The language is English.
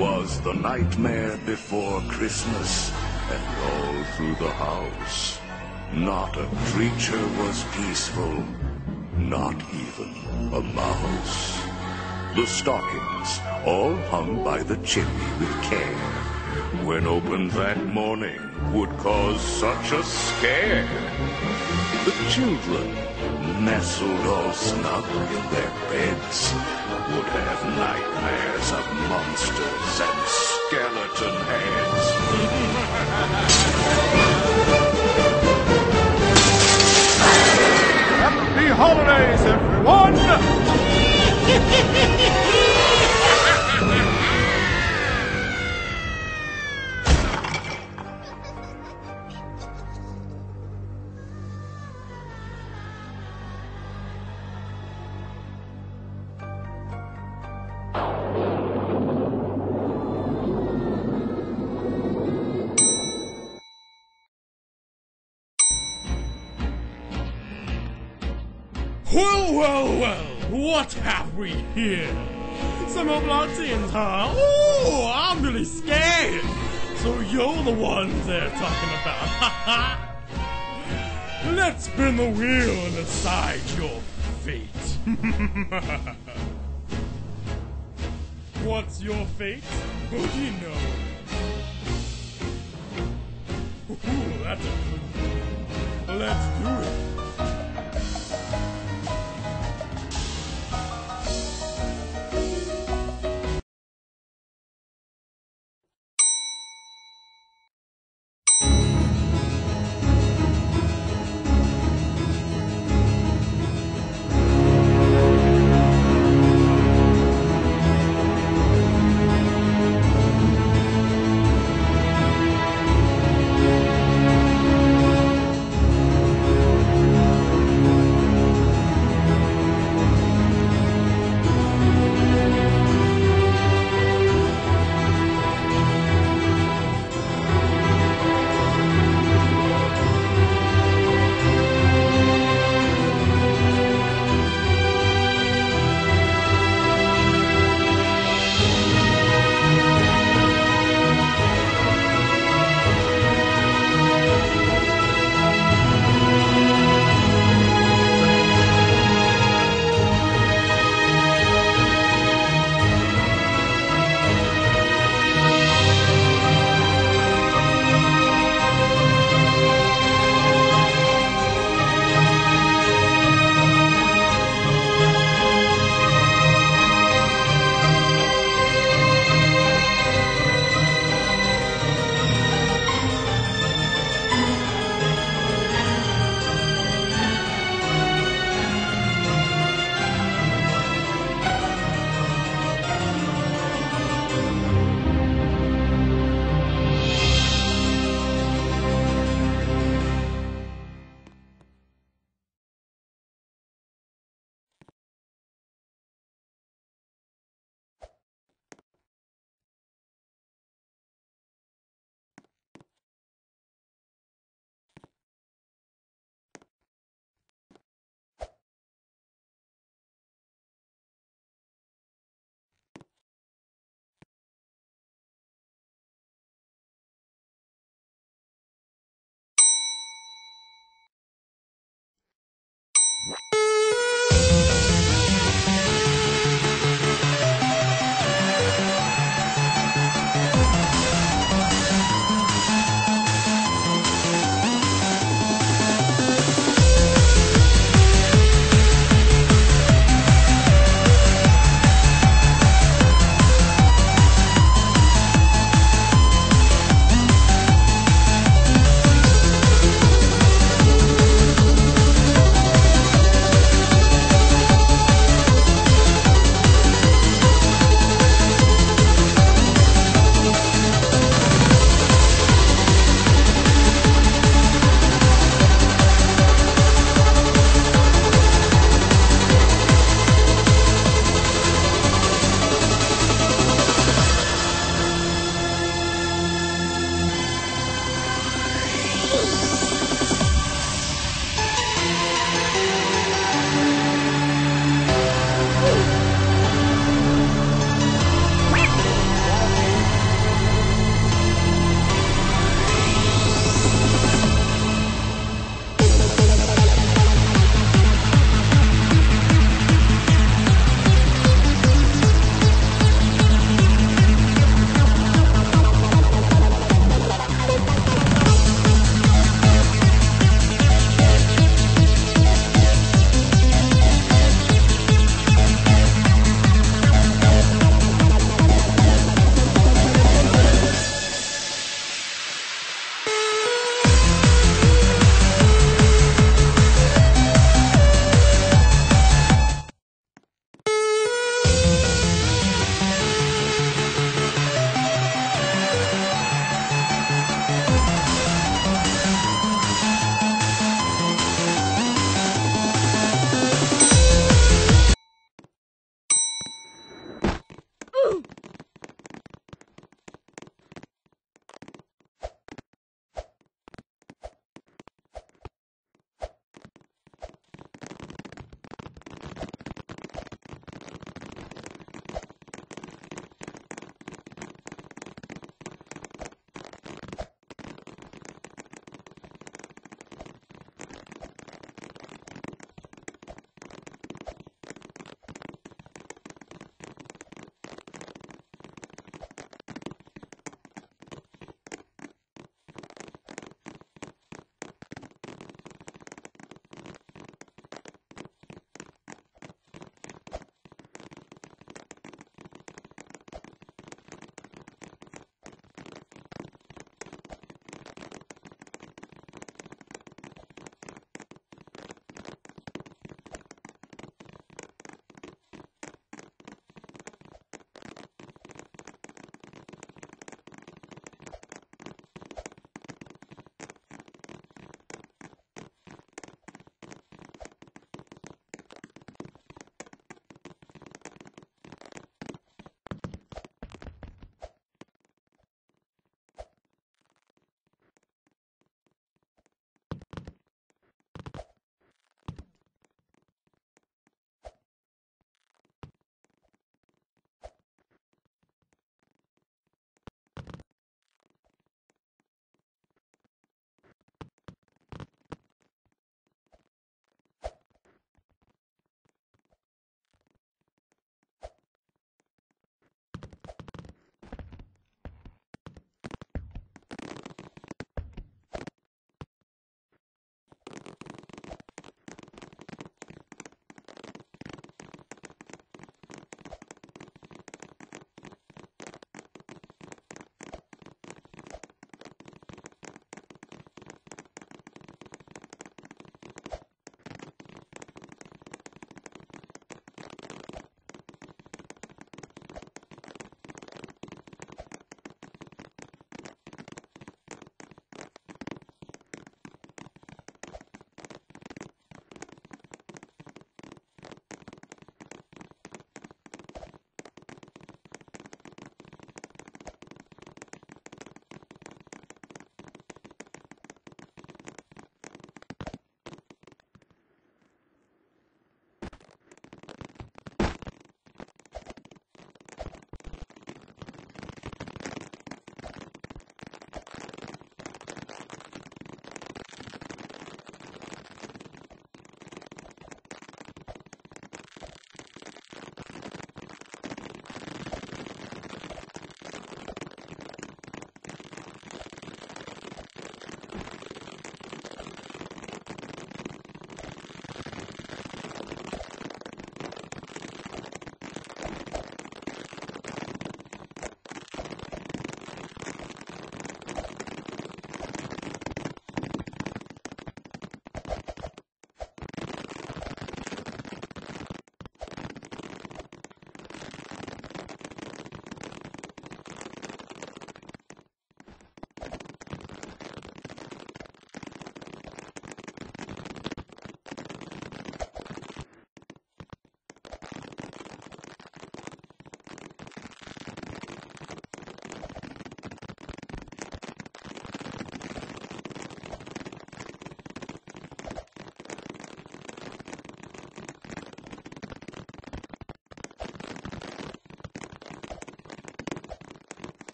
'Twas the nightmare before Christmas, and all through the house. Not a creature was peaceful, not even a mouse. The stockings, all hung by the chimney with care, when opened that morning, would cause such a scare. The children, nestled all snug in their beds, would have nightmares of monsters and skeleton heads. Happy holidays, everyone! Well, well, well, what have we here? Some Oblotians, huh? Oh, I'm really scared. So you're the ones they're talking about. Let's spin the wheel and decide your fate. What's your fate? Who do you know? Ooh, that's a clue. Let's do it.